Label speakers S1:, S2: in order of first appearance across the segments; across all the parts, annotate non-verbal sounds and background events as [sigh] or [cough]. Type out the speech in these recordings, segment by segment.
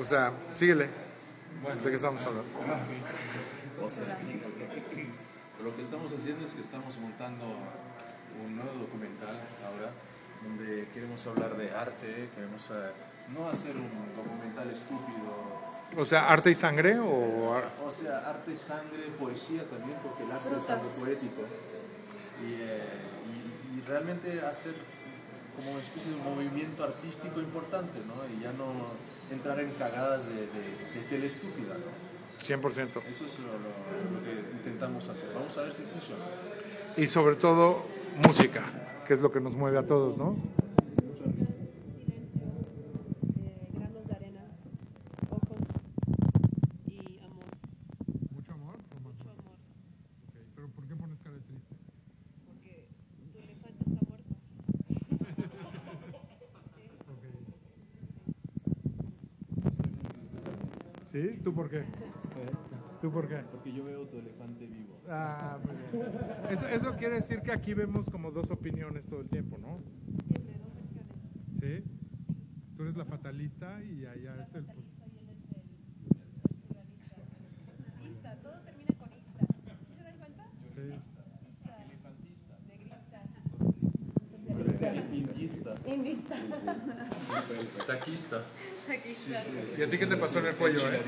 S1: O sea, síguele. ¿De qué estamos hablando?
S2: O sea, sí, lo que estamos haciendo es que estamos montando un nuevo documental ahora, donde queremos hablar de arte, queremos eh, no hacer un documental estúpido,
S1: O sea, arte y sangre o
S2: o sea, arte, sangre, poesía también, porque el arte es algo poético. Y, eh, y- y realmente hacer como una especie de movimiento artístico importante, ¿no? Y ya no entrar en cagadas de, de, de tele estúpida, ¿no?
S1: 100%.
S2: Eso es lo, lo- lo que intentamos hacer. Vamos a ver si funciona.
S1: Y sobre todo música, que es lo que nos mueve a todos, ¿no?
S3: granos de arena, ojos y amor,
S1: Mucho amor.
S3: mucho amor,
S1: Pero ¿por qué pones cara triste?
S3: porque tu elefante está muerto.
S1: ¿Sí? ¿Tú por qué? [laughs] ¿Tú por qué?
S2: Porque yo veo tu elefante vivo.
S1: Ah, muy bien. Eso, eso quiere decir que aquí vemos como dos opiniones todo el tiempo, ¿no?
S3: Siempre, dos versiones.
S1: ¿Sí? Tú eres la fatalista y allá es el... pues,
S3: Ista, todo termina con ista. ¿Sí ¿Se dan cuenta?
S1: sí.
S3: Ista, negrista.
S2: Invista.
S3: Invista.
S2: Taquista. Sí,
S3: está.
S2: sí.
S1: ¿Y a ti qué te pasó en el cuello, eh?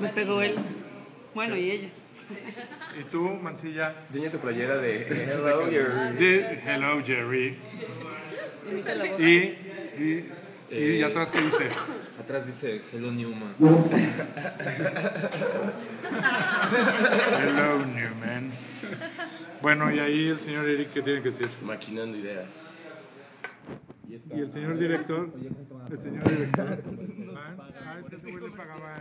S4: Me pegó él. Bueno, y ella.
S1: ¿Y tú, Mancilla?
S5: Enseña tu playera de [laughs] Hello, Jerry.
S1: De Hello, Jerry.
S4: Imita la voz.
S1: Y, y, y atrás, ¿qué dice?
S5: Atrás dice Hello, Newman.
S1: Hello, Newman. Bueno, y ahí el señor Eric, ¿qué tiene que decir?
S5: Maquinando ideas.
S1: Y el señor director, el señor director. Ah, es que ese güey le pagaba.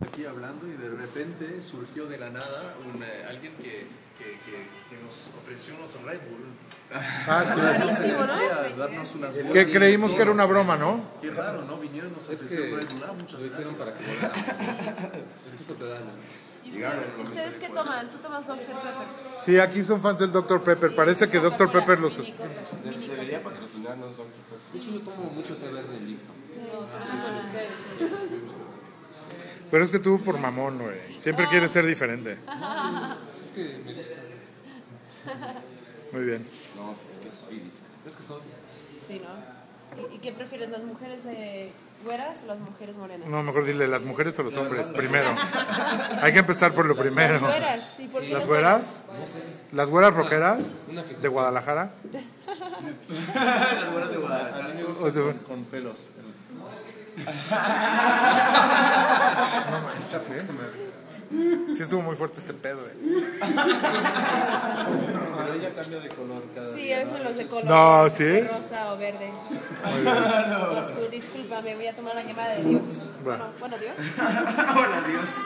S2: Aquí hablando y de repente surgió de la nada un, eh, alguien que, que, que, que nos ofreció unos Red Bull.
S1: Ah, sí. [laughs]
S2: Darnos energía, darnos unas
S1: Que creímos que era una broma, ¿no?
S2: Qué raro, ¿no? Vinieron y nos ofrecieron Red Bull. Ah, muchas
S5: Lo hicieron
S2: gracias.
S5: para que. [laughs] Es que esto te da, ¿no?
S3: ¿Y usted- ustedes qué toman? ¿Tú tomas Dr. Pepper?
S1: Sí, aquí son fans del Dr. Pepper. Parece que Dr. Pepper los...
S5: Debería patrocinarnos, Don Quijote. De hecho, yo tomo mucho té verde limpio.
S1: Pero es que tú por mamón, güey. Siempre quieres ser diferente.
S5: Es que me gusta.
S1: Muy bien.
S5: No, es que soy diferente. Es que soy.
S3: Sí, ¿no? ¿Y, y qué prefieres, las mujeres eh, güeras o las mujeres morenas?
S1: No, mejor dile las mujeres o los hombres primero. Hay que empezar por lo primero.
S3: Las güeras, sí, ¿por qué
S1: ¿Las
S3: las
S1: güeras? ¿Las güeras
S5: fijación.
S1: ¿De Guadalajara? [laughs]
S2: Las buenas de Guadalajara. A mí me gusta con, con pelos. [laughs]
S1: No manches, ¿eh? Sí estuvo muy fuerte este pedo, eh.
S2: Pero ella cambia de color cada
S3: Sí,
S2: día.
S3: a veces me los de color.
S1: No, ¿sí?
S3: Rosa o verde. Azul, discúlpame, voy a tomar la llamada de Dios.
S1: Bueno.
S3: Bueno, bueno, Dios. [laughs]